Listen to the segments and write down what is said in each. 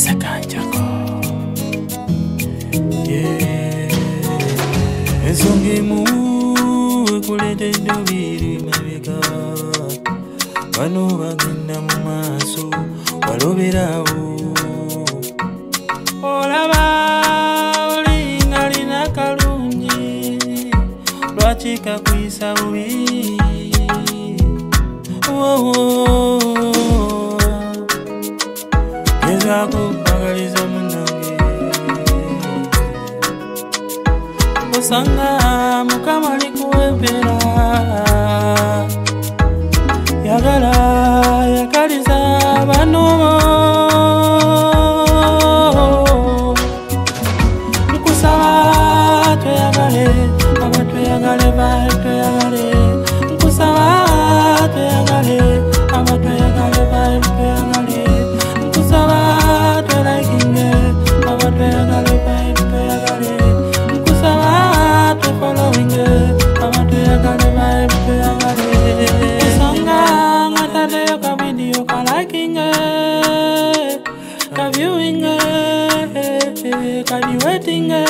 sekanjako ensonga emu ekuleetedde obiri mabega. Bano bagenda mu maaso waloberawo. Olaba olingalina kalungi lwaki kakwisa bubi gezaako okubagaliza munange osanga mukama alikuwembera yagala kadiwetinge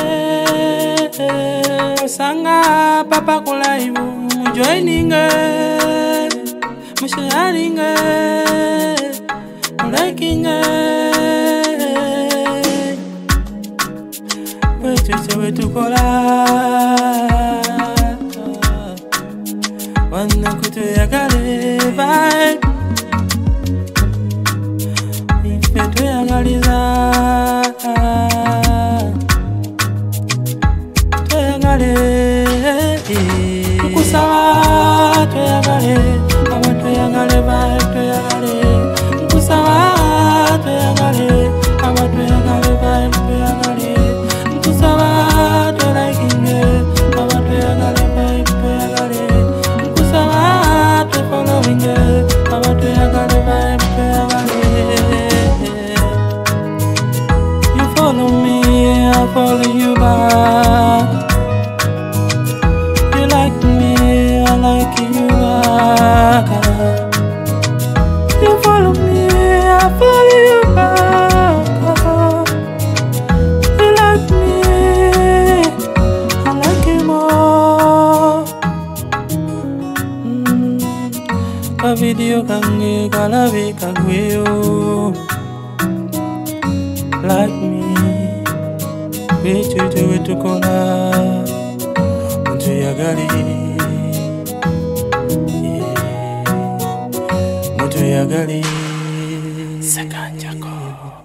eh, osanga papa kulaivu mujoininge eh, musharinge eh, mulekinge bwekyo bwetukola wanaku tweyagale bai tweyagale nkusaba tweyagale video kange kalabi kagweo Like me Bitu tu itu kona Untu yagali yeah. Mutu yagali 在看这个